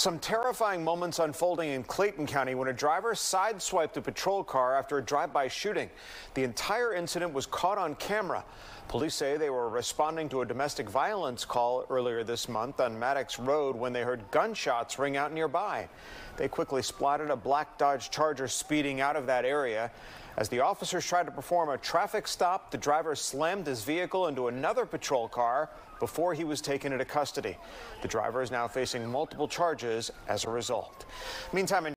Some terrifying moments unfolding in Clayton County when a driver sideswiped a patrol car after a drive-by shooting. The entire incident was caught on camera. Police say they were responding to a domestic violence call earlier this month on Maddox Road when they heard gunshots ring out nearby. They quickly spotted a black Dodge Charger speeding out of that area. As the officers tried to perform a traffic stop, the driver slammed his vehicle into another patrol car before he was taken into custody. The driver is now facing multiple charges as a result. Meantime,